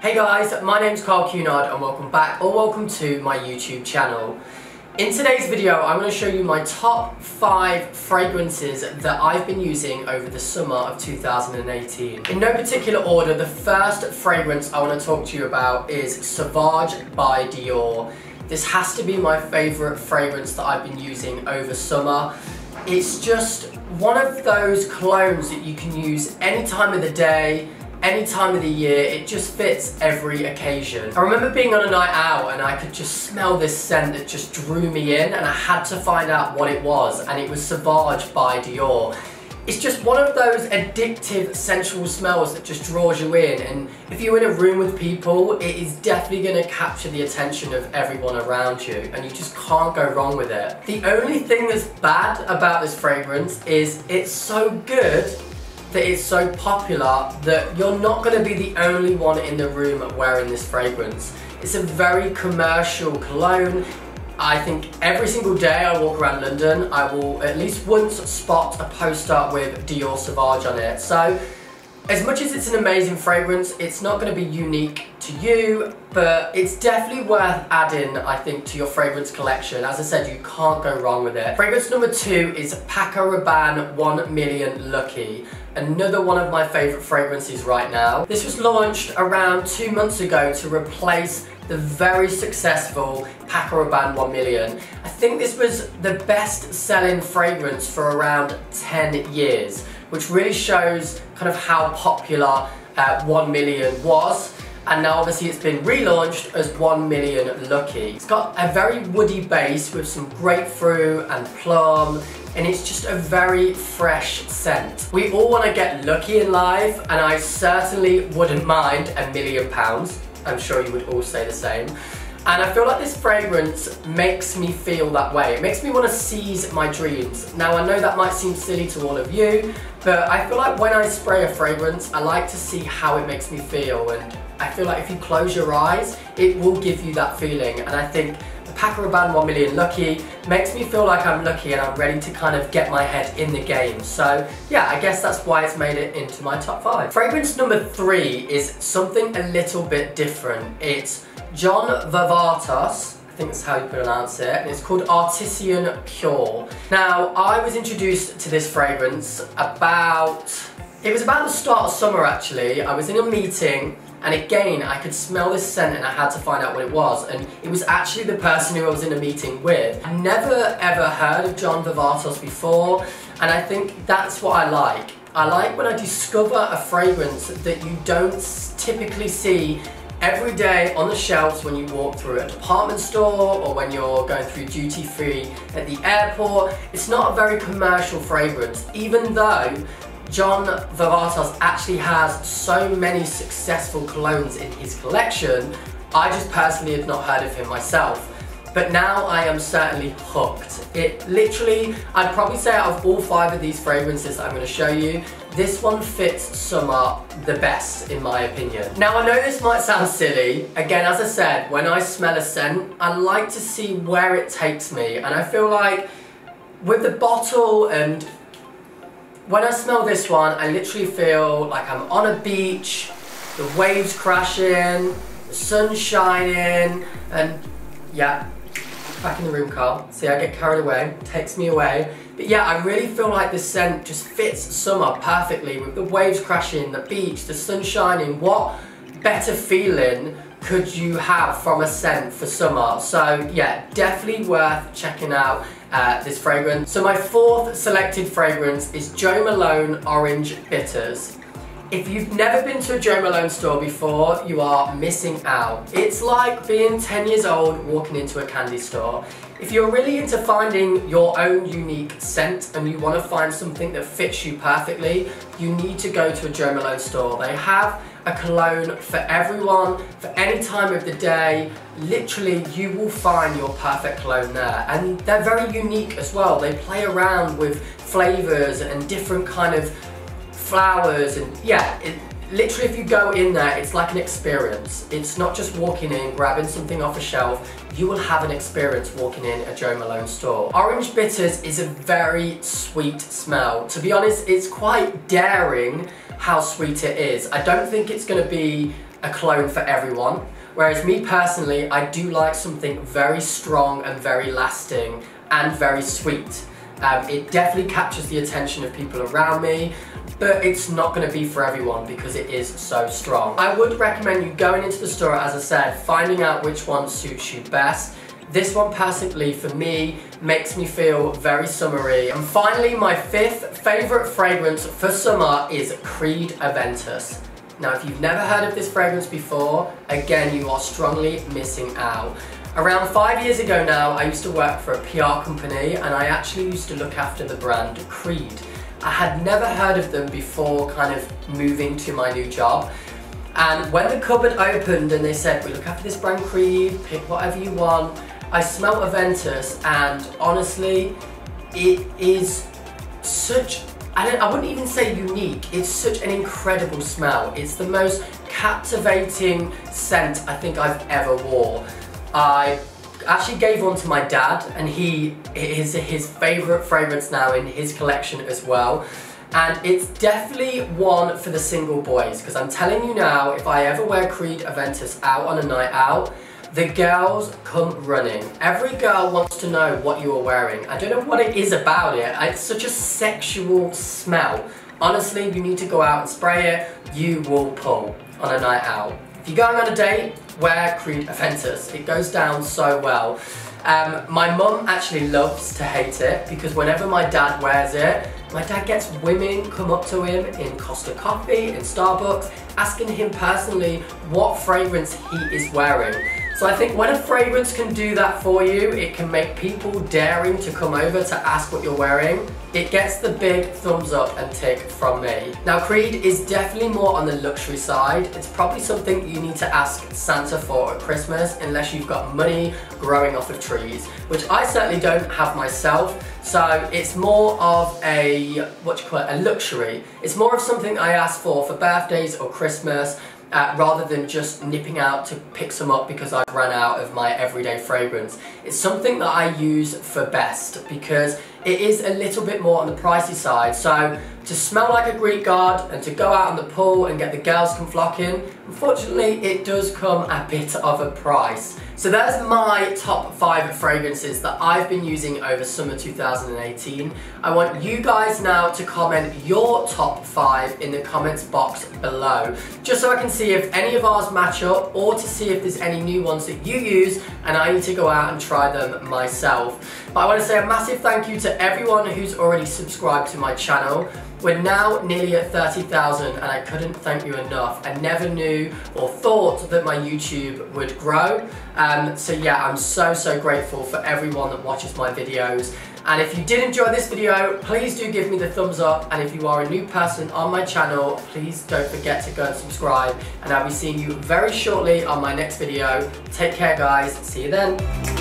Hey guys, my name's Carl Cunard and welcome back or welcome to my YouTube channel. In today's video, I'm going to show you my top 5 fragrances that I've been using over the summer of 2018. In no particular order, the first fragrance I want to talk to you about is Sauvage by Dior. This has to be my favourite fragrance that I've been using over summer. It's just one of those colognes that you can use any time of the day, any time of the year, it just fits every occasion. I remember being on a night out and I could just smell this scent that just drew me in and I had to find out what it was and it was Sauvage by Dior. It's just one of those addictive sensual smells that just draws you in and if you're in a room with people it is definitely going to capture the attention of everyone around you and you just can't go wrong with it. The only thing that's bad about this fragrance is it's so good that it's so popular that you're not going to be the only one in the room wearing this fragrance. It's a very commercial cologne. I think every single day I walk around London, I will at least once spot a poster with Dior Sauvage on it. So as much as it's an amazing fragrance, it's not going to be unique to you, but it's definitely worth adding, I think, to your fragrance collection. As I said, you can't go wrong with it. Fragrance number two is Paco Rabanne 1 Million Lucky. Another one of my favourite fragrances right now. This was launched around two months ago to replace the very successful Paco Rabanne 1 Million. I think this was the best selling fragrance for around 10 years which really shows kind of how popular uh, 1 million was and now obviously it's been relaunched as 1 million Lucky. It's got a very woody base with some grapefruit and plum and it's just a very fresh scent. We all want to get lucky in life and I certainly wouldn't mind a million pounds. I'm sure you would all say the same. And I feel like this fragrance makes me feel that way. It makes me want to seize my dreams. Now I know that might seem silly to all of you, but I feel like when I spray a fragrance, I like to see how it makes me feel. And I feel like if you close your eyes, it will give you that feeling. And I think the Paco Rabanne 1 Million Lucky makes me feel like I'm lucky and I'm ready to kind of get my head in the game. So yeah, I guess that's why it's made it into my top five. Fragrance number three is something a little bit different. It's John Varvatos, I think that's how you pronounce it, and it's called Artisan Pure. Now, I was introduced to this fragrance about, it was about the start of summer actually. I was in a meeting and again, I could smell this scent and I had to find out what it was. And it was actually the person who I was in a meeting with. I never ever heard of John Varvatos before. And I think that's what I like. I like when I discover a fragrance that you don't typically see every day on the shelves when you walk through a department store or when you're going through duty free at the airport. It's not a very commercial fragrance, even though John Varvatos actually has so many successful colognes in his collection, I just personally had not heard of him myself. But now I am certainly hooked. It literally, I'd probably say out of all five of these fragrances I'm going to show you, this one fits summer the best in my opinion. Now I know this might sound silly, again as I said, when I smell a scent, I like to see where it takes me and I feel like with the bottle and when I smell this one, I literally feel like I'm on a beach, the waves crashing, the sun shining, and yeah, back in the room, Carl. See, I get carried away, takes me away. But yeah, I really feel like this scent just fits summer perfectly with the waves crashing, the beach, the sun shining. What better feeling could you have from a scent for summer? So yeah, definitely worth checking out uh, this fragrance. So my fourth selected fragrance is Jo Malone Orange Bitters. If you've never been to a Jo Malone store before, you are missing out. It's like being 10 years old walking into a candy store. If you're really into finding your own unique scent and you want to find something that fits you perfectly, you need to go to a Jo Malone store. They have a cologne for everyone, for any time of the day. Literally, you will find your perfect cologne there. And they're very unique as well. They play around with flavors and different kind of flowers and yeah, it, literally if you go in there, it's like an experience. It's not just walking in, grabbing something off a shelf, you will have an experience walking in a Jo Malone store. Orange Bitters is a very sweet smell. To be honest, it's quite daring, how sweet it is. I don't think it's going to be a clone for everyone. Whereas me personally, I do like something very strong and very lasting and very sweet. Um, it definitely captures the attention of people around me, but it's not going to be for everyone because it is so strong. I would recommend you going into the store, as I said, finding out which one suits you best. This one personally, for me, makes me feel very summery. And finally, my fifth favourite fragrance for summer is Creed Aventus. Now, if you've never heard of this fragrance before, again, you are strongly missing out. Around five years ago now, I used to work for a PR company and I actually used to look after the brand Creed. I had never heard of them before kind of moving to my new job. And when the cupboard opened and they said, we look after this brand Creed, pick whatever you want, I smelled Aventus and honestly, it is such, I, I wouldn't even say unique, it's such an incredible smell. It's the most captivating scent I think I've ever wore. I actually gave one to my dad and he is his favorite fragrance now in his collection as well. And it's definitely one for the single boys because I'm telling you now, if I ever wear Creed Aventus out on a night out, the girls come running. Every girl wants to know what you are wearing. I don't know what it is about it. It's such a sexual smell. Honestly, you need to go out and spray it. You will pull on a night out. If you're going on a date, wear Creed Aventus. It goes down so well. Um, my mum actually loves to hate it because whenever my dad wears it, my dad gets women come up to him in Costa Coffee, in Starbucks, asking him personally what fragrance he is wearing. So I think when a fragrance can do that for you, it can make people daring to come over to ask what you're wearing. It gets the big thumbs up and tick from me. Now Creed is definitely more on the luxury side. It's probably something you need to ask Santa for at Christmas unless you've got money growing off of trees, which I certainly don't have myself. So it's more of a, what you call it, a luxury. It's more of something I ask for for birthdays or Christmas uh, rather than just nipping out to pick some up because I've run out of my everyday fragrance. It's something that I use for best because it is a little bit more on the pricey side. So to smell like a Greek god and to go out on the pool and get the girls come flocking, unfortunately it does come a bit of a price. So there's my top five fragrances that I've been using over summer 2018. I want you guys now to comment your top five in the comments box below, just so I can see if any of ours match up or to see if there's any new ones that you use and I need to go out and try them myself. But I want to say a massive thank you to everyone who's already subscribed to my channel. We're now nearly at 30,000 and I couldn't thank you enough. I never knew or thought that my YouTube would grow. Um, so yeah, I'm so, so grateful for everyone that watches my videos. And if you did enjoy this video, please do give me the thumbs up. And if you are a new person on my channel, please don't forget to go and subscribe. And I'll be seeing you very shortly on my next video. Take care guys, see you then.